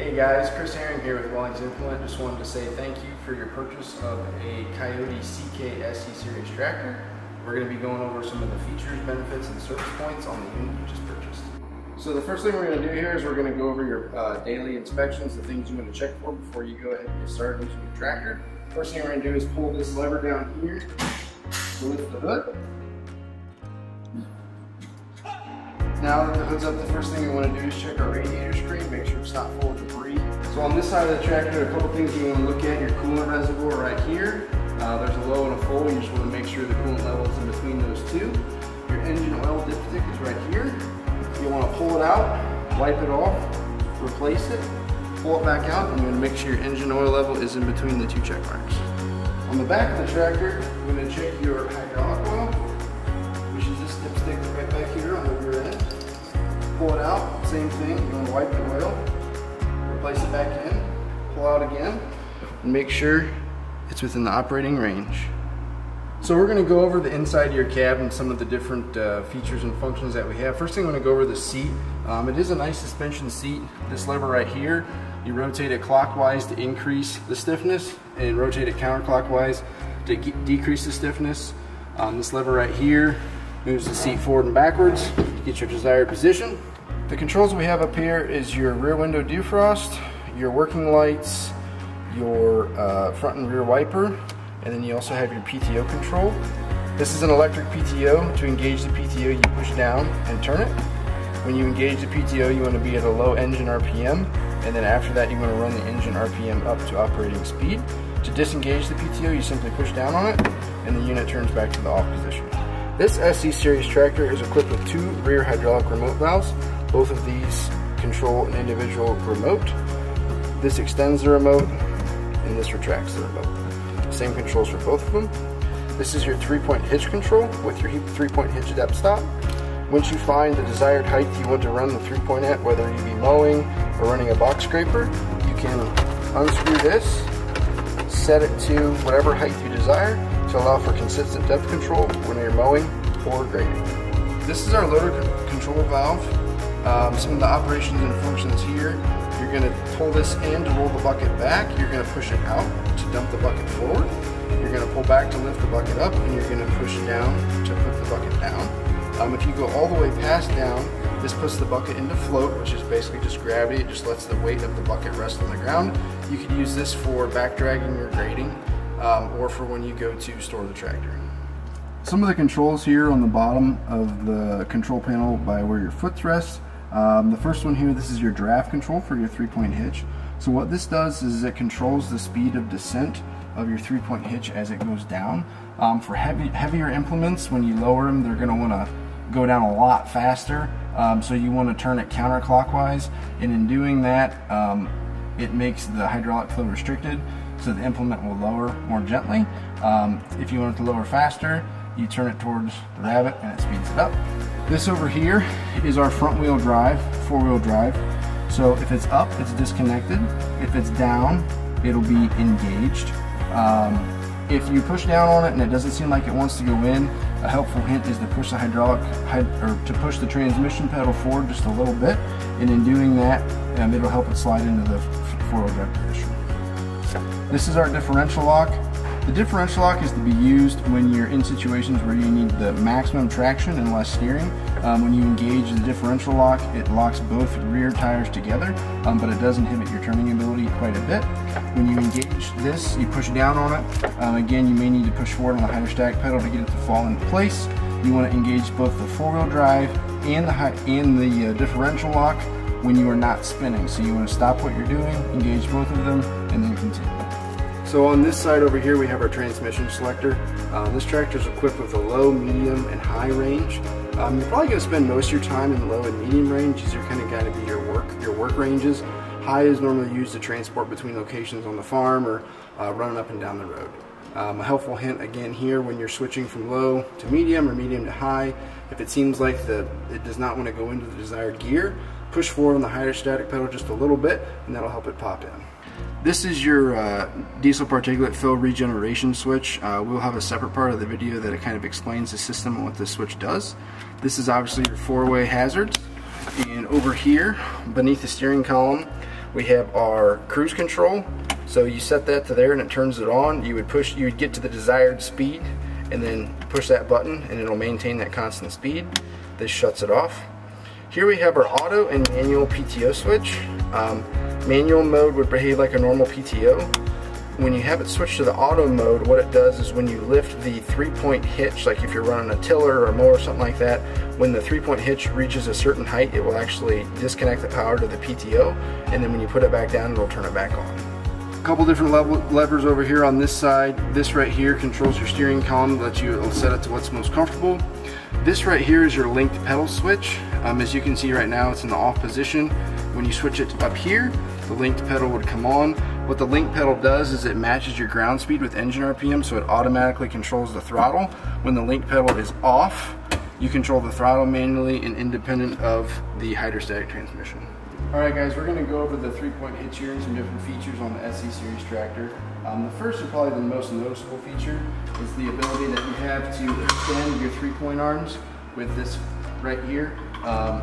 Hey guys, Chris Herring here with Wellington Implement. Just wanted to say thank you for your purchase of a Kioti CK SE Series tractor. We're going to be going over some of the features, benefits, and service points on the unit you just purchased. So the first thing we're going to do here is we're going to go over your uh, daily inspections, the things you want to check for before you go ahead and get started using your tractor. First thing we're going to do is pull this lever down here to lift the hood. Now that the hood's up, the first thing we want to do is check our radiator screen, make sure it's not full of debris. So on this side of the tractor, a couple things you want to look at. Your coolant reservoir right here. Uh, there's a low and a full. You just want to make sure the coolant level is in between those two. Your engine oil dipstick is right here. You want to pull it out, wipe it off, replace it, pull it back out, and you want to make sure your engine oil level is in between the two check marks. On the back of the tractor, we're going to check pull it out, same thing, you want to wipe the oil, replace it back in, pull out again, and make sure it's within the operating range. So we're going to go over the inside of your cab and some of the different uh, features and functions that we have. First thing I'm going to go over the seat. Um, it is a nice suspension seat. This lever right here, you rotate it clockwise to increase the stiffness and rotate it counterclockwise to decrease the stiffness. Um, this lever right here moves the seat forward and backwards to get your desired position. The controls we have up here is your rear window defrost, your working lights, your uh, front and rear wiper, and then you also have your PTO control. This is an electric PTO. To engage the PTO, you push down and turn it. When you engage the PTO, you want to be at a low engine RPM, and then after that, you want to run the engine RPM up to operating speed. To disengage the PTO, you simply push down on it, and the unit turns back to the off position. This SE Series tractor is equipped with two rear hydraulic remote valves. Both of these control an individual remote. This extends the remote and this retracts the remote. Same controls for both of them. This is your three-point hitch control with your three-point hitch depth stop. Once you find the desired height you want to run the three-point at, whether you be mowing or running a box scraper, you can unscrew this, set it to whatever height you desire to allow for consistent depth control when you're mowing or grading. This is our loader control valve um, some of the operations and functions here, you're going to pull this in to roll the bucket back. You're going to push it out to dump the bucket forward. You're going to pull back to lift the bucket up, and you're going to push down to put the bucket down. Um, if you go all the way past down, this puts the bucket into float, which is basically just gravity. It just lets the weight of the bucket rest on the ground. You could use this for back dragging or grading, um, or for when you go to store the tractor. Some of the controls here on the bottom of the control panel by where your foot rests um, the first one here, this is your draft control for your three-point hitch. So what this does is it controls the speed of descent of your three-point hitch as it goes down. Um, for heavy, heavier implements, when you lower them, they're going to want to go down a lot faster. Um, so you want to turn it counterclockwise, and in doing that, um, it makes the hydraulic flow restricted, so the implement will lower more gently. Um, if you want it to lower faster, you turn it towards the rabbit and it speeds it up. This over here is our front wheel drive, four wheel drive. So if it's up, it's disconnected. If it's down, it'll be engaged. Um, if you push down on it and it doesn't seem like it wants to go in, a helpful hint is to push the hydraulic, or to push the transmission pedal forward just a little bit. And in doing that, um, it'll help it slide into the four wheel drive position. This is our differential lock. The differential lock is to be used when you're in situations where you need the maximum traction and less steering. Um, when you engage the differential lock, it locks both rear tires together, um, but it does inhibit your turning ability quite a bit. When you engage this, you push down on it. Um, again, you may need to push forward on the hydrostatic pedal to get it to fall into place. You want to engage both the four-wheel drive and the, and the uh, differential lock when you are not spinning. So you want to stop what you're doing, engage both of them, and then continue. So on this side over here we have our transmission selector. Uh, this tractor is equipped with a low, medium, and high range. Um, you're probably going to spend most of your time in the low and medium range. These are kind of going to be your work, your work ranges. High is normally used to transport between locations on the farm or uh, running up and down the road. Um, a helpful hint again here when you're switching from low to medium or medium to high, if it seems like the, it does not want to go into the desired gear, push forward on the hydrostatic pedal just a little bit and that'll help it pop in. This is your uh, diesel particulate fill regeneration switch. Uh, we'll have a separate part of the video that it kind of explains the system and what this switch does. This is obviously your four-way hazards. And over here, beneath the steering column, we have our cruise control. So you set that to there and it turns it on. You would push, you would get to the desired speed and then push that button and it'll maintain that constant speed. This shuts it off. Here we have our auto and manual PTO switch. Um, manual mode would behave like a normal PTO. When you have it switched to the auto mode, what it does is when you lift the three-point hitch, like if you're running a tiller or a mower or something like that, when the three-point hitch reaches a certain height, it will actually disconnect the power to the PTO, and then when you put it back down, it'll turn it back on. A couple different level, levers over here on this side. This right here controls your steering column, lets you set it to what's most comfortable. This right here is your linked pedal switch. Um, as you can see right now, it's in the off position. When you switch it up here, the linked pedal would come on. What the link pedal does is it matches your ground speed with engine RPM, so it automatically controls the throttle. When the link pedal is off, you control the throttle manually and independent of the hydrostatic transmission. Alright guys, we're going to go over the three-point hitch here and some different features on the SE Series tractor. Um, the first and probably the most noticeable feature is the ability that you have to extend your three-point arms with this right here. Um,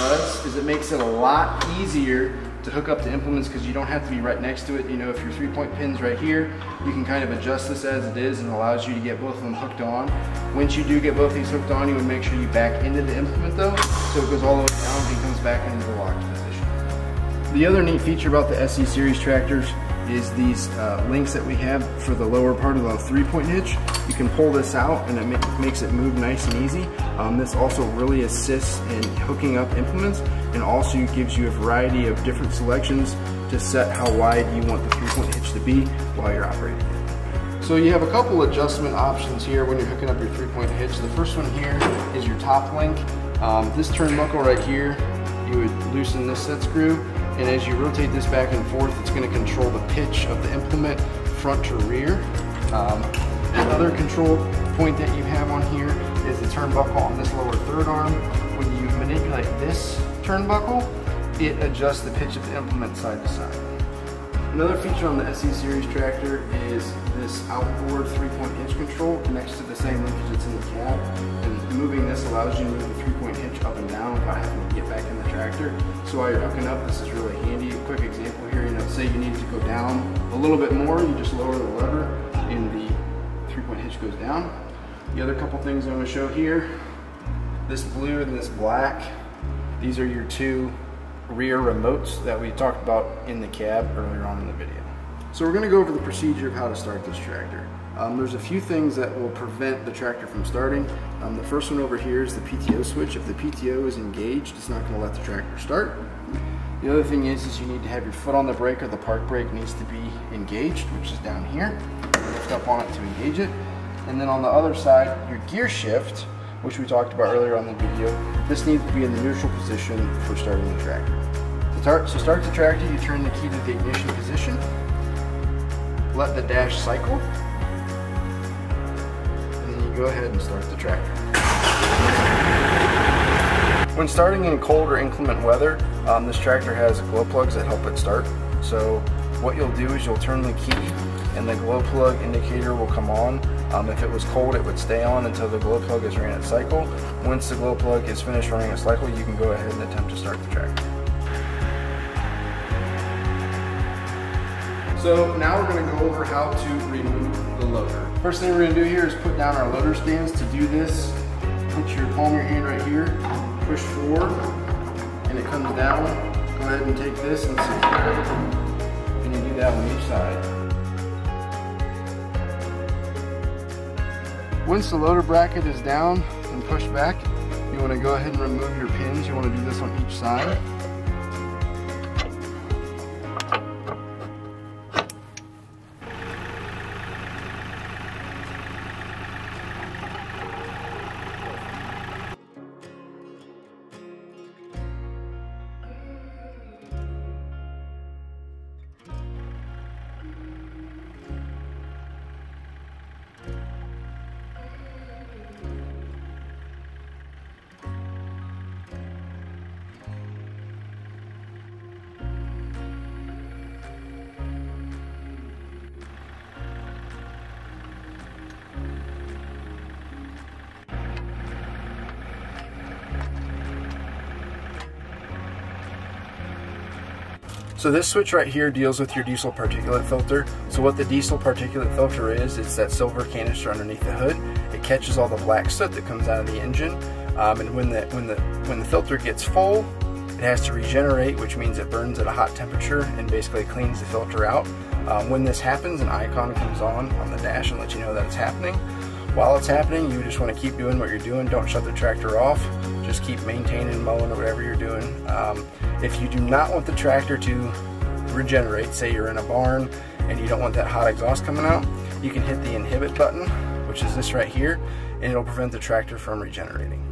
does is it makes it a lot easier to hook up the implements because you don't have to be right next to it. You know, if your three-point pin's right here, you can kind of adjust this as it is and allows you to get both of them hooked on. Once you do get both these hooked on, you would make sure you back into the implement though, so it goes all the way down and comes back into the locked position. The other neat feature about the SE series tractors is these uh, links that we have for the lower part of the three-point hitch. You can pull this out and it ma makes it move nice and easy. Um, this also really assists in hooking up implements and also gives you a variety of different selections to set how wide you want the three-point hitch to be while you're operating it. So you have a couple adjustment options here when you're hooking up your three-point hitch. The first one here is your top link. Um, this turnbuckle right here, you would loosen this set screw and as you rotate this back and forth, it's going to control the pitch of the implement front to rear. Um, another control point that you have on here is the turnbuckle on this lower third arm. When you manipulate this turnbuckle, it adjusts the pitch of the implement side to side. Another feature on the SE Series tractor is this outboard three-point hitch control connects to the same linkage that's in the cab. Moving this allows you to move the three-point hitch up and down without having to get back in the tractor. So while you're hooking up, this is really handy. A quick example here, you know, say you need to go down a little bit more, you just lower the lever and the three-point hitch goes down. The other couple things I'm gonna show here, this blue and this black, these are your two rear remotes that we talked about in the cab earlier on in the video. So we're going to go over the procedure of how to start this tractor. Um, there's a few things that will prevent the tractor from starting. Um, the first one over here is the PTO switch. If the PTO is engaged, it's not going to let the tractor start. The other thing is, is you need to have your foot on the brake or the park brake needs to be engaged, which is down here. Lift up on it to engage it. And then on the other side, your gear shift, which we talked about earlier on the video, this needs to be in the neutral position for starting the tractor. To start, to start the tractor, you turn the key to the ignition position, let the dash cycle, go ahead and start the tractor. When starting in cold or inclement weather, um, this tractor has glow plugs that help it start. So what you'll do is you'll turn the key and the glow plug indicator will come on. Um, if it was cold, it would stay on until the glow plug is ran its cycle. Once the glow plug is finished running its cycle, you can go ahead and attempt to start the tractor. So now we're going to go over how to remove the loader. First thing we're going to do here is put down our loader stands. To do this, put your palm your hand right here, push forward, and it comes down. Go ahead and take this and secure it, and you do that on each side. Once the loader bracket is down and pushed back, you want to go ahead and remove your pins. You want to do this on each side. So this switch right here deals with your diesel particulate filter. So what the diesel particulate filter is, it's that silver canister underneath the hood. It catches all the black soot that comes out of the engine. Um, and when the, when, the, when the filter gets full, it has to regenerate, which means it burns at a hot temperature and basically cleans the filter out. Um, when this happens, an icon comes on on the dash and lets you know that it's happening. While it's happening, you just want to keep doing what you're doing. Don't shut the tractor off. Just keep maintaining, mowing, or whatever you're doing. Um, if you do not want the tractor to regenerate, say you're in a barn and you don't want that hot exhaust coming out, you can hit the inhibit button, which is this right here, and it'll prevent the tractor from regenerating.